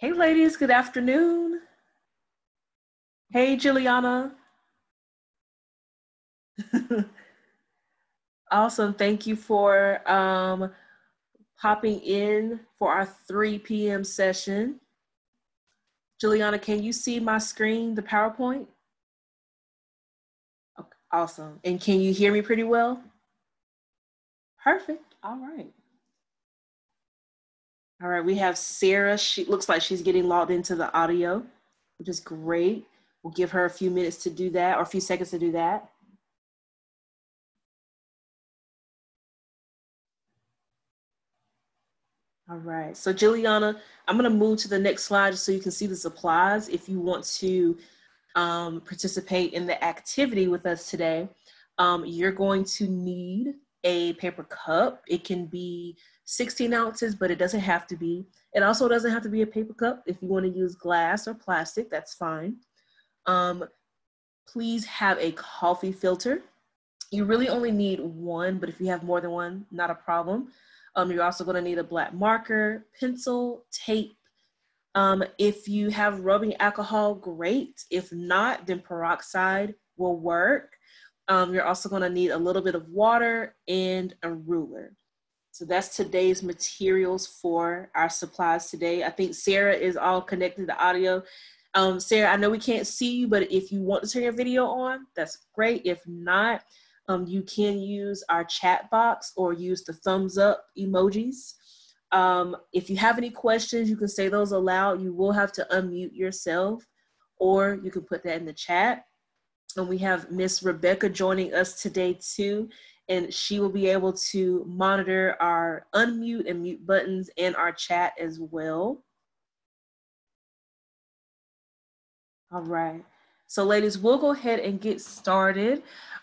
Hey, ladies, good afternoon. Hey, Juliana. awesome. Thank you for um, popping in for our 3 p.m. session. Juliana, can you see my screen, the PowerPoint? Okay, awesome. And can you hear me pretty well? Perfect. All right. All right, we have Sarah. She looks like she's getting logged into the audio, which is great. We'll give her a few minutes to do that or a few seconds to do that. All right, so Juliana, I'm gonna move to the next slide so you can see the supplies if you want to um, participate in the activity with us today. Um, you're going to need a paper cup. It can be 16 ounces, but it doesn't have to be. It also doesn't have to be a paper cup. If you want to use glass or plastic, that's fine. Um, please have a coffee filter. You really only need one, but if you have more than one, not a problem. Um, you're also going to need a black marker, pencil, tape. Um, if you have rubbing alcohol, great. If not, then peroxide will work. Um, you're also going to need a little bit of water and a ruler. So that's today's materials for our supplies today. I think Sarah is all connected to audio. Um, Sarah, I know we can't see you, but if you want to turn your video on, that's great. If not, um, you can use our chat box or use the thumbs up emojis. Um, if you have any questions, you can say those aloud. You will have to unmute yourself or you can put that in the chat. And we have Miss Rebecca joining us today too. And she will be able to monitor our unmute and mute buttons and our chat as well. All right. So, ladies, we'll go ahead and get started.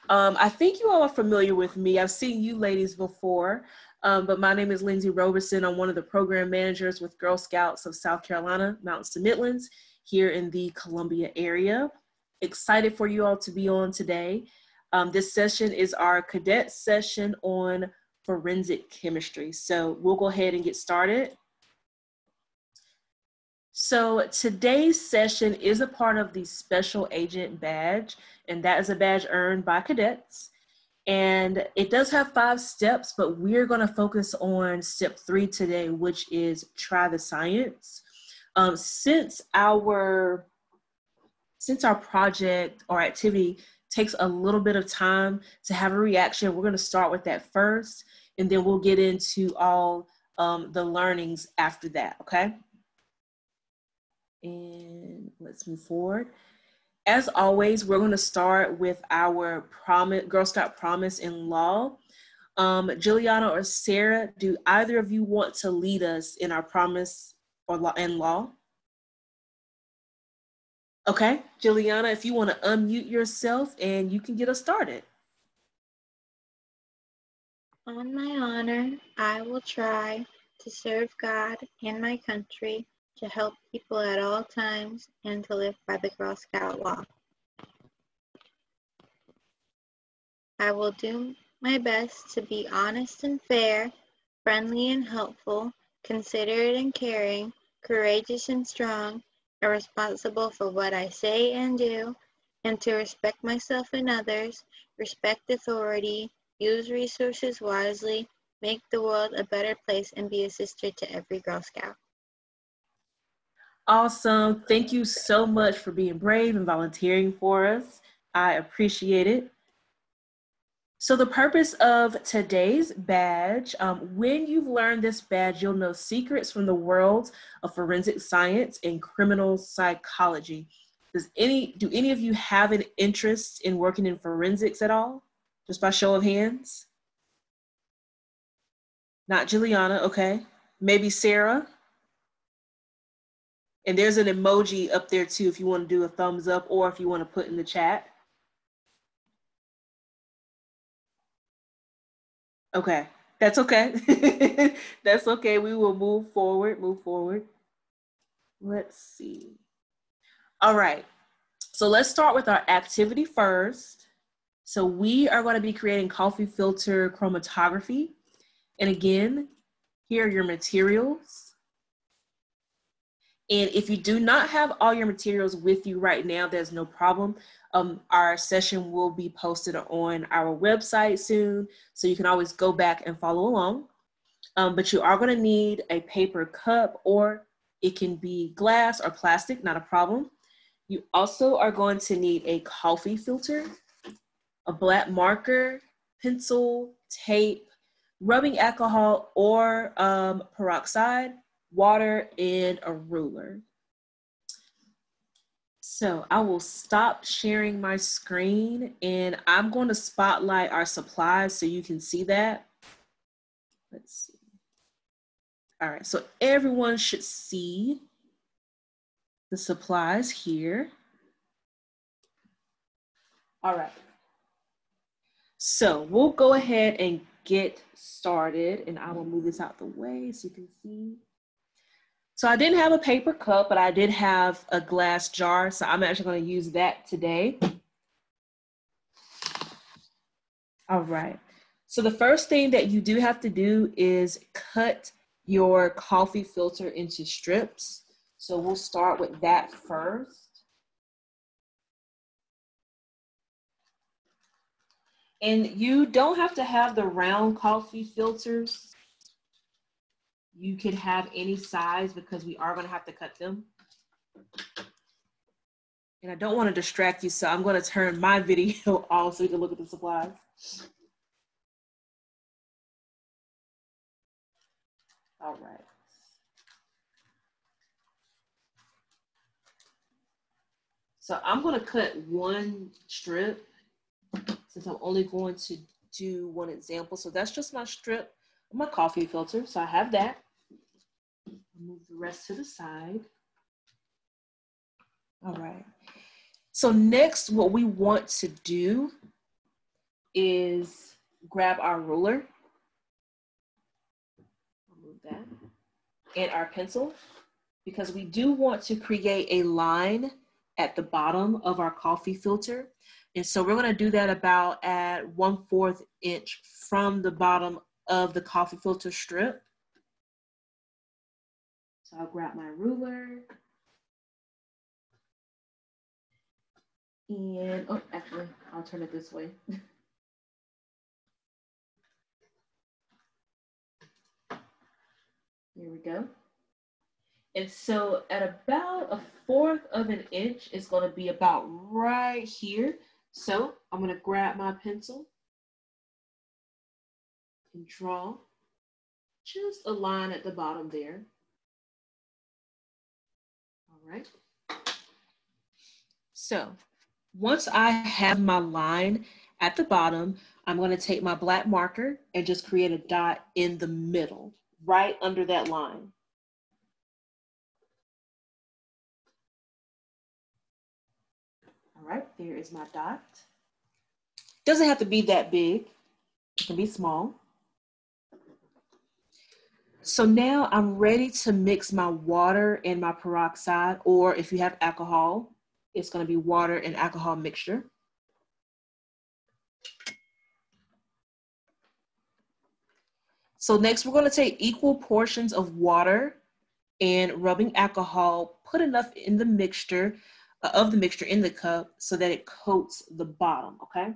Um, I think you all are familiar with me. I've seen you ladies before, um, but my name is Lindsay Roberson. I'm one of the program managers with Girl Scouts of South Carolina, Mountains to Midlands, here in the Columbia area. Excited for you all to be on today. Um, this session is our Cadette session on forensic chemistry. So, we'll go ahead and get started. So today's session is a part of the Special Agent Badge, and that is a badge earned by Cadettes. And it does have five steps, but we're going to focus on step three today, which is try the science. Um, since our since our project or activity takes a little bit of time to have a reaction, we're going to start with that first, and then we'll get into all um, the learnings after that. Okay. And let's move forward. As always, we're going to start with our promise, Girl Scout promise in law. Um, Juliana or Sarah, do either of you want to lead us in our promise or law and law? Okay, Juliana, if you want to unmute yourself and you can get us started. On my honor, I will try to serve God and my country to help people at all times and to live by the Girl Scout law. I will do my best to be honest and fair, friendly and helpful, considerate and caring, courageous and strong, and responsible for what I say and do, and to respect myself and others, respect authority, use resources wisely, make the world a better place, and be a sister to every Girl Scout. Awesome. Thank you so much for being brave and volunteering for us. I appreciate it. So the purpose of today's badge, um, when you've learned this badge, you'll know secrets from the world of forensic science and criminal psychology. Does any, do any of you have an interest in working in forensics at all? Just by show of hands? Not Juliana, okay. Maybe Sarah? And there's an emoji up there too if you want to do a thumbs up or if you want to put in the chat. Okay, that's okay. that's okay. We will move forward, move forward. Let's see. All right, so let's start with our activity first. So we are going to be creating coffee filter chromatography. And again, here are your materials. And if you do not have all your materials with you right now, there's no problem. Um, our session will be posted on our website soon, so you can always go back and follow along. Um, but you are going to need a paper cup, or it can be glass or plastic, not a problem. You also are going to need a coffee filter, a black marker, pencil, tape, rubbing alcohol or um, peroxide, water, and a ruler. So I will stop sharing my screen and I'm going to spotlight our supplies so you can see that. Let's see. All right, so everyone should see the supplies here. All right. So we'll go ahead and get started and I will move this out the way so you can see. So I didn't have a paper cup, but I did have a glass jar. So I'm actually gonna use that today. All right. So the first thing that you do have to do is cut your coffee filter into strips. So we'll start with that first. And you don't have to have the round coffee filters. You can have any size because we are gonna have to cut them. And I don't wanna distract you, so I'm gonna turn my video off so you can look at the supplies. All right. So I'm gonna cut one strip since I'm only going to do one example. So that's just my strip my coffee filter. So I have that. Move the rest to the side. All right. So next, what we want to do is grab our ruler. Move that. And our pencil, because we do want to create a line at the bottom of our coffee filter. And so we're gonna do that about at one fourth inch from the bottom of the coffee filter strip. So I'll grab my ruler. And, oh, actually, I'll turn it this way. Here we go. And so at about a fourth of an inch, it's gonna be about right here. So I'm gonna grab my pencil and draw just a line at the bottom there. Right. So once I have my line at the bottom, I'm gonna take my black marker and just create a dot in the middle, right under that line. All right, there is my dot. Doesn't have to be that big, it can be small. So now I'm ready to mix my water and my peroxide, or if you have alcohol, it's gonna be water and alcohol mixture. So next we're gonna take equal portions of water and rubbing alcohol, put enough in the mixture uh, of the mixture in the cup so that it coats the bottom, okay?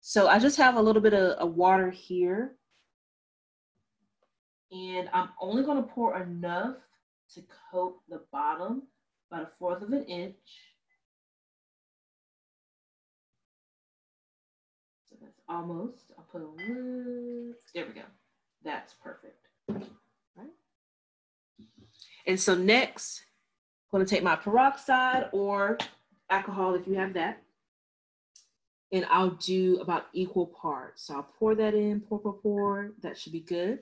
So I just have a little bit of, of water here. And I'm only gonna pour enough to coat the bottom, about a fourth of an inch. So that's almost, I'll put a little, there we go. That's perfect, right? And so next, I'm gonna take my peroxide or alcohol if you have that. And I'll do about equal parts. So I'll pour that in, pour, pour, pour. That should be good.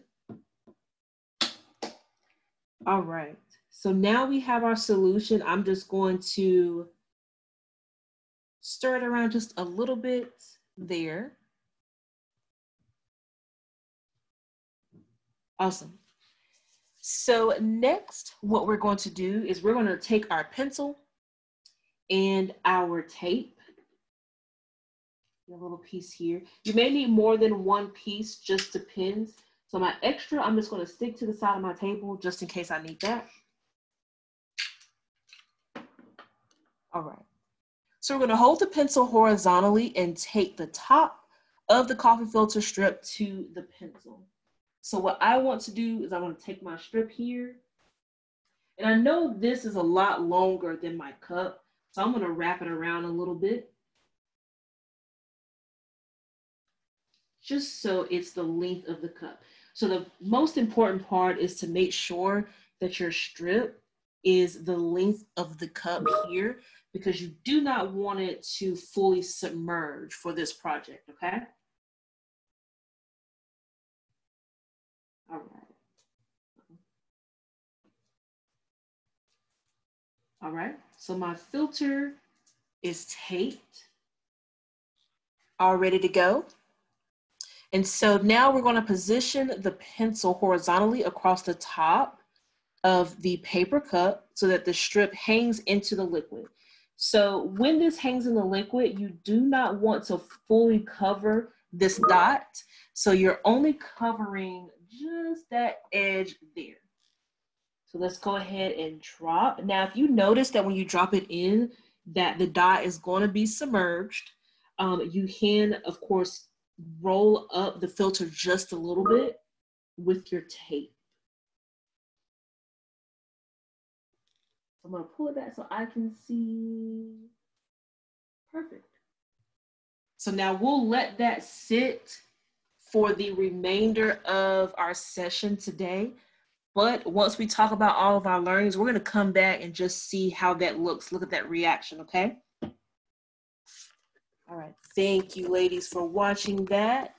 All right. So now we have our solution. I'm just going to stir it around just a little bit there. Awesome. So next, what we're going to do is we're going to take our pencil and our tape. A little piece here. You may need more than one piece, just depends. So my extra, I'm just going to stick to the side of my table just in case I need that. All right. So we're going to hold the pencil horizontally and take the top of the coffee filter strip to the pencil. So what I want to do is I want to take my strip here. And I know this is a lot longer than my cup. So I'm going to wrap it around a little bit. Just so it's the length of the cup. So the most important part is to make sure that your strip is the length of the cup here because you do not want it to fully submerge for this project, okay? All right. All right, so my filter is taped, all ready to go. And so now we're gonna position the pencil horizontally across the top of the paper cup so that the strip hangs into the liquid. So when this hangs in the liquid, you do not want to fully cover this dot. So you're only covering just that edge there. So let's go ahead and drop. Now, if you notice that when you drop it in, that the dot is going to be submerged, um, you can, of course, roll up the filter just a little bit with your tape. I'm gonna pull it back so I can see. Perfect. So now we'll let that sit for the remainder of our session today. But once we talk about all of our learnings, we're gonna come back and just see how that looks. Look at that reaction, okay? All right, thank you ladies for watching that.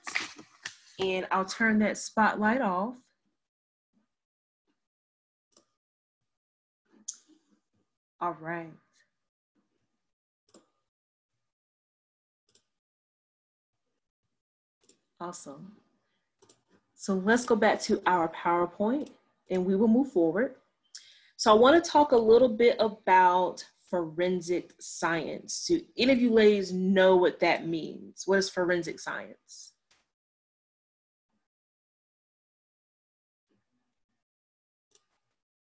And I'll turn that spotlight off. All right. Awesome. So let's go back to our PowerPoint and we will move forward. So I want to talk a little bit about forensic science. Do any of you ladies know what that means? What is forensic science?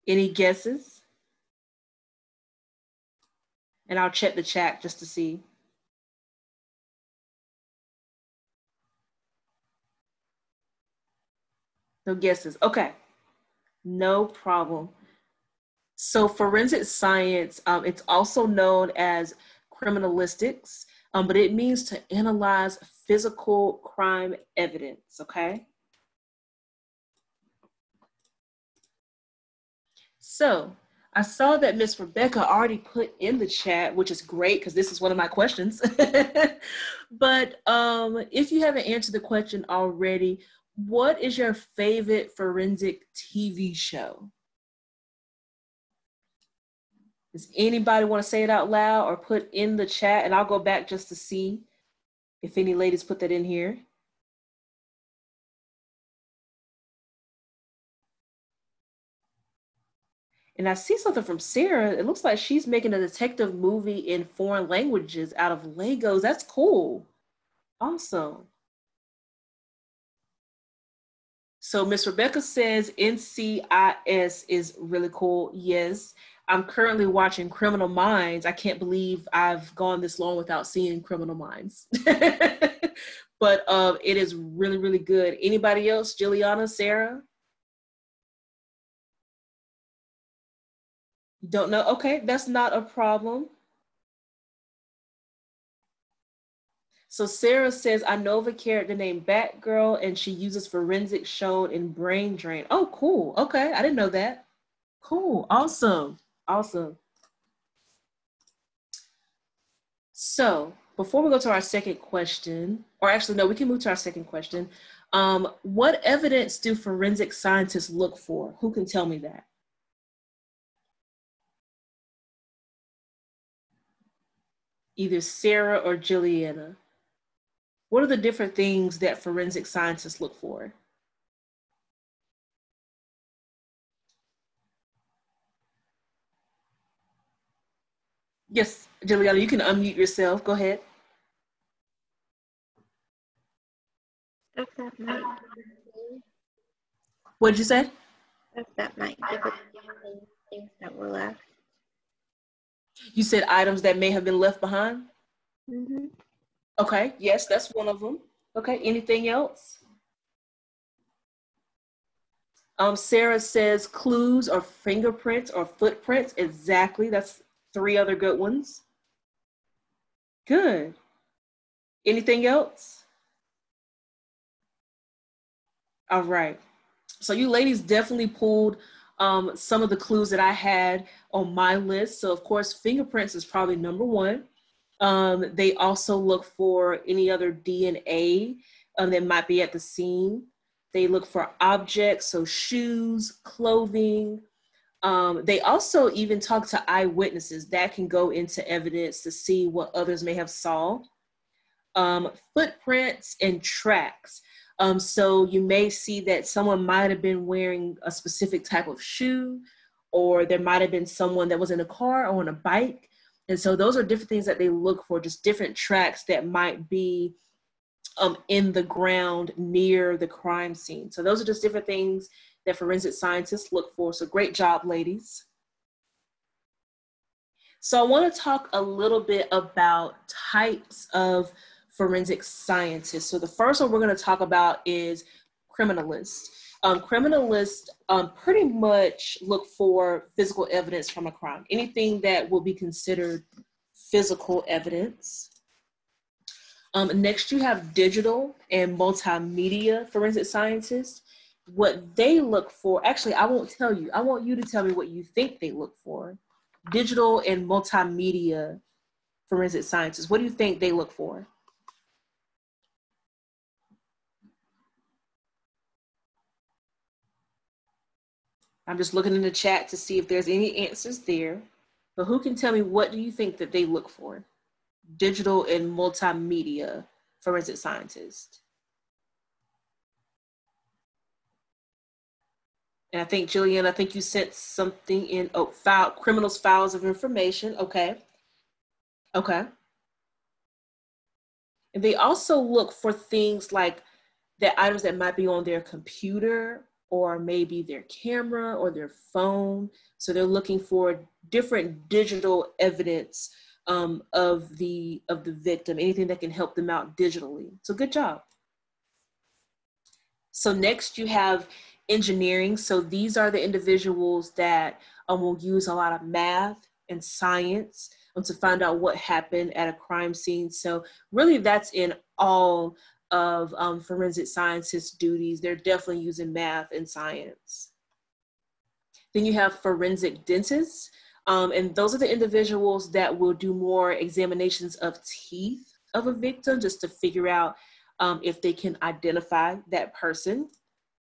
Any guesses? And I'll check the chat just to see. No guesses. Okay. No problem. So forensic science, um, it's also known as criminalistics, um, but it means to analyze physical crime evidence, okay? So I saw that Miss Rebecca already put in the chat, which is great because this is one of my questions. but um, if you haven't answered the question already, what is your favorite forensic TV show? Does anybody want to say it out loud or put in the chat? And I'll go back just to see if any ladies put that in here. And I see something from Sarah. It looks like she's making a detective movie in foreign languages out of Legos. That's cool. Awesome. So Miss Rebecca says NCIS is really cool. Yes. I'm currently watching Criminal Minds. I can't believe I've gone this long without seeing Criminal Minds. but um, it is really, really good. Anybody else? Juliana, Sarah? Don't know? Okay, that's not a problem. So Sarah says, I know of a character named Batgirl and she uses forensics shown in Brain Drain. Oh, cool. Okay, I didn't know that. Cool. Awesome. Awesome. So before we go to our second question, or actually, no, we can move to our second question. Um, what evidence do forensic scientists look for? Who can tell me that? either Sarah or Juliana. What are the different things that forensic scientists look for? Yes, Juliana, you can unmute yourself. Go ahead. What'd you say? that might give things that were left. You said items that may have been left behind? Mm-hmm. Okay, yes, that's one of them. Okay, anything else? Um, Sarah says clues or fingerprints or footprints. Exactly, that's three other good ones. Good. Anything else? All right. So you ladies definitely pulled um, some of the clues that I had on my list. So of course, fingerprints is probably number one. Um, they also look for any other DNA um, that might be at the scene. They look for objects, so shoes, clothing. Um, they also even talk to eyewitnesses that can go into evidence to see what others may have saw. Um, footprints and tracks. Um, so you may see that someone might have been wearing a specific type of shoe, or there might have been someone that was in a car or on a bike. And so those are different things that they look for, just different tracks that might be um, in the ground near the crime scene. So those are just different things that forensic scientists look for. So great job, ladies. So I want to talk a little bit about types of forensic scientists. So the first one we're going to talk about is criminalists. Um, criminalists um, pretty much look for physical evidence from a crime, anything that will be considered physical evidence. Um, next, you have digital and multimedia forensic scientists. What they look for, actually, I won't tell you. I want you to tell me what you think they look for. Digital and multimedia forensic scientists. What do you think they look for? I'm just looking in the chat to see if there's any answers there. But who can tell me what do you think that they look for? Digital and multimedia forensic scientist. And I think Jillian, I think you sent something in oh file criminals files of information. Okay. Okay. And they also look for things like the items that might be on their computer or maybe their camera or their phone. So they're looking for different digital evidence um, of the of the victim, anything that can help them out digitally. So good job. So next you have engineering. So these are the individuals that um, will use a lot of math and science um, to find out what happened at a crime scene. So really that's in all of um, forensic scientists' duties. They're definitely using math and science. Then you have forensic dentists, um, and those are the individuals that will do more examinations of teeth of a victim just to figure out um, if they can identify that person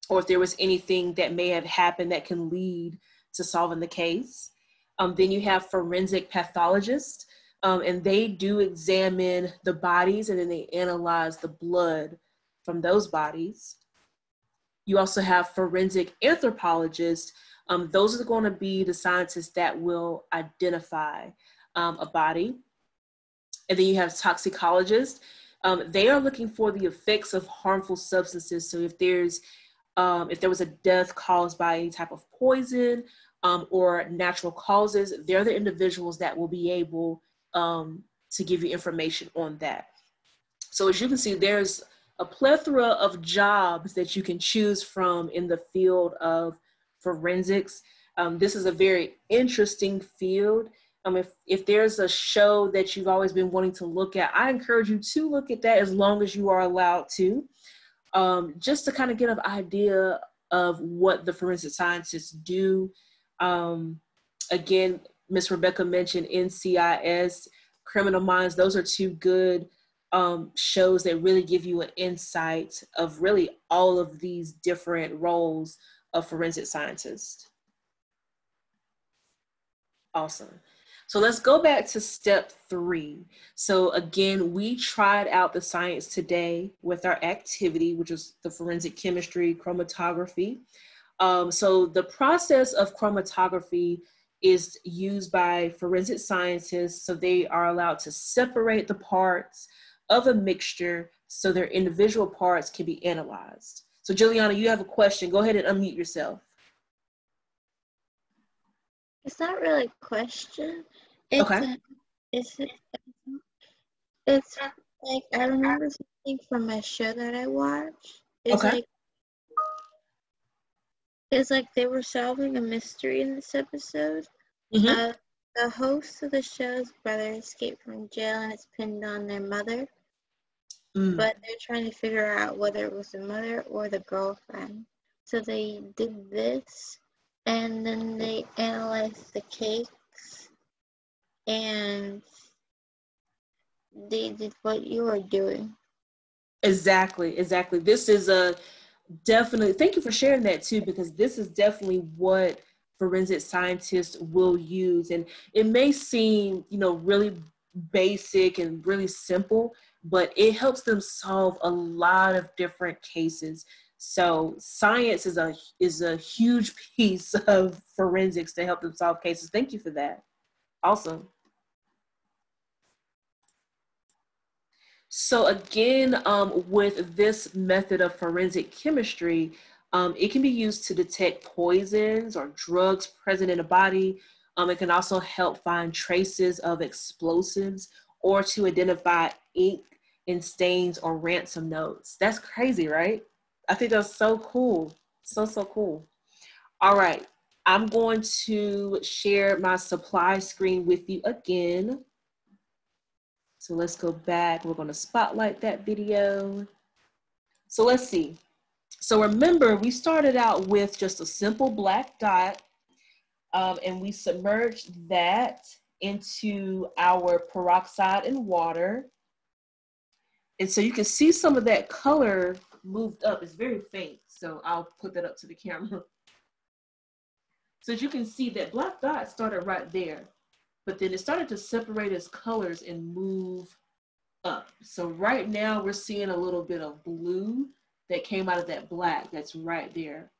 or if there was anything that may have happened that can lead to solving the case. Um, then you have forensic pathologists, um, and they do examine the bodies and then they analyze the blood from those bodies. You also have forensic anthropologists. Um, those are going to be the scientists that will identify um, a body. And then you have toxicologists. Um, they are looking for the effects of harmful substances. So if there's um, if there was a death caused by any type of poison um, or natural causes, they're the individuals that will be able um, to give you information on that. So as you can see, there's a plethora of jobs that you can choose from in the field of forensics. Um, this is a very interesting field. Um, if, if there's a show that you've always been wanting to look at, I encourage you to look at that as long as you are allowed to, um, just to kind of get an idea of what the forensic scientists do. Um, again, Miss Rebecca mentioned NCIS, Criminal Minds. Those are two good um, shows that really give you an insight of really all of these different roles of forensic scientists. Awesome. So let's go back to step three. So again, we tried out the science today with our activity, which was the forensic chemistry chromatography. Um, so the process of chromatography is used by forensic scientists so they are allowed to separate the parts of a mixture so their individual parts can be analyzed. So Juliana, you have a question. Go ahead and unmute yourself. It's not really a question. It's okay. A, it's, it's like I remember something from a show that I watched. It's okay. like it's like they were solving a mystery in this episode. Mm-hmm. Uh, the host of the show's brother escaped from jail and it's pinned on their mother. Mm. But they're trying to figure out whether it was the mother or the girlfriend. So they did this and then they analyzed the cakes and they did what you were doing. Exactly, exactly. This is a definitely thank you for sharing that too because this is definitely what forensic scientists will use and it may seem you know really basic and really simple but it helps them solve a lot of different cases so science is a is a huge piece of forensics to help them solve cases thank you for that awesome So again, um, with this method of forensic chemistry, um, it can be used to detect poisons or drugs present in a body. Um, it can also help find traces of explosives or to identify ink and stains or ransom notes. That's crazy, right? I think that's so cool. So, so cool. All right. I'm going to share my supply screen with you again. So let's go back. We're going to spotlight that video. So let's see. So remember, we started out with just a simple black dot um, and we submerged that into our peroxide and water. And so you can see some of that color moved up. It's very faint, so I'll put that up to the camera. So as you can see, that black dot started right there but then it started to separate its colors and move up. So right now we're seeing a little bit of blue that came out of that black that's right there.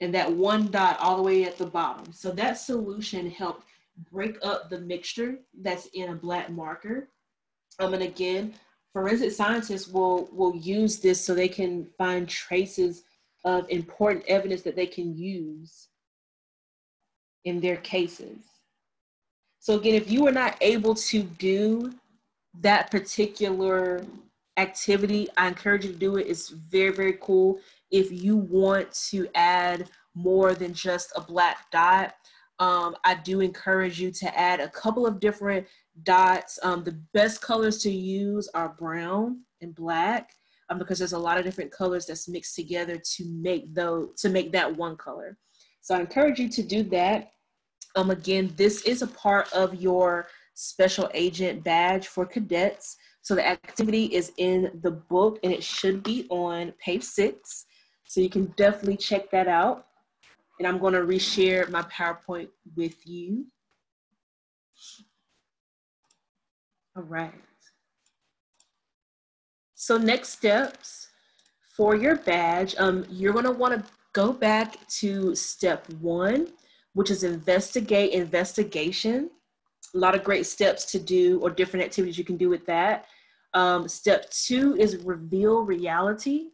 And that one dot all the way at the bottom. So that solution helped break up the mixture that's in a black marker. Um, and again, forensic scientists will, will use this so they can find traces of important evidence that they can use in their cases. So again, if you are not able to do that particular activity, I encourage you to do it. It's very, very cool. If you want to add more than just a black dot, um, I do encourage you to add a couple of different dots. Um, the best colors to use are brown and black um, because there's a lot of different colors that's mixed together to make those to make that one color. So I encourage you to do that. Um, again, this is a part of your special agent badge for Cadettes. So the activity is in the book and it should be on page six. So you can definitely check that out. And I'm going to reshare my PowerPoint with you. All right. So next steps for your badge, um, you're going to want to go back to step one which is investigate investigation. A lot of great steps to do or different activities you can do with that. Um, step two is reveal reality.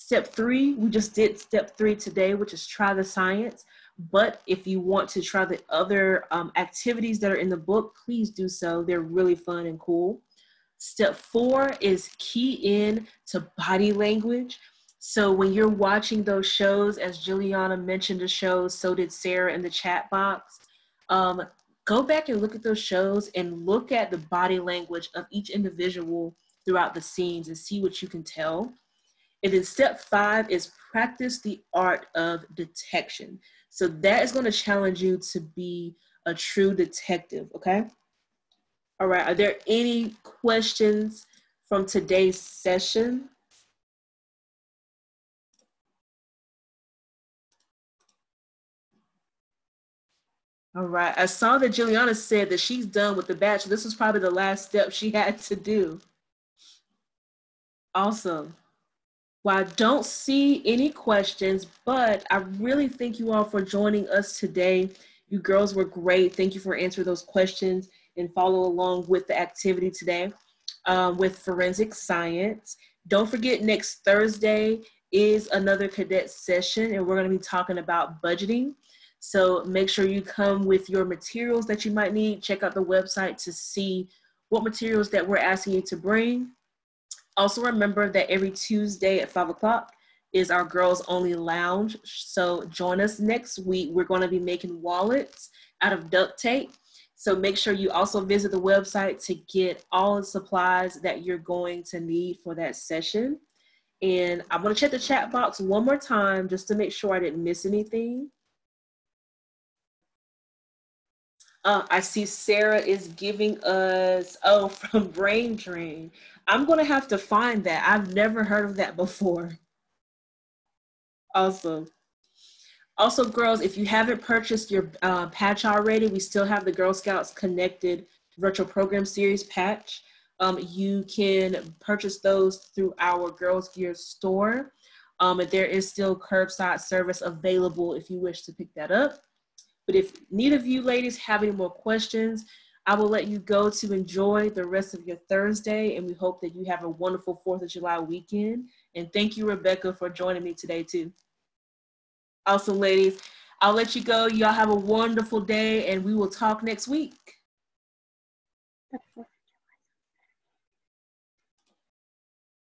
Step three, we just did step three today, which is try the science. But if you want to try the other um, activities that are in the book, please do so. They're really fun and cool. Step four is key in to body language. So when you're watching those shows, as Juliana mentioned the shows, so did Sarah in the chat box. Um, go back and look at those shows and look at the body language of each individual throughout the scenes and see what you can tell. And then step five is practice the art of detection. So that is going to challenge you to be a true detective, okay? All right, are there any questions from today's session? All right. I saw that Juliana said that she's done with the batch. This was probably the last step she had to do. Awesome. Well, I don't see any questions, but I really thank you all for joining us today. You girls were great. Thank you for answering those questions and follow along with the activity today um, with forensic science. Don't forget, next Thursday is another Cadette session, and we're going to be talking about budgeting. So make sure you come with your materials that you might need. Check out the website to see what materials that we're asking you to bring. Also remember that every Tuesday at five o'clock is our girls only lounge. So join us next week. We're going to be making wallets out of duct tape. So make sure you also visit the website to get all the supplies that you're going to need for that session. And I'm going to check the chat box one more time just to make sure I didn't miss anything. Uh, I see Sarah is giving us, oh, from Brain Drain. I'm going to have to find that. I've never heard of that before. Awesome. Also, girls, if you haven't purchased your uh, patch already, we still have the Girl Scouts Connected Virtual Program Series patch. Um, you can purchase those through our Girls Gear store. Um, and there is still curbside service available if you wish to pick that up. But if neither of you ladies have any more questions, I will let you go to enjoy the rest of your Thursday. And we hope that you have a wonderful 4th of July weekend. And thank you, Rebecca, for joining me today, too. Awesome, ladies. I'll let you go. Y'all have a wonderful day, and we will talk next week.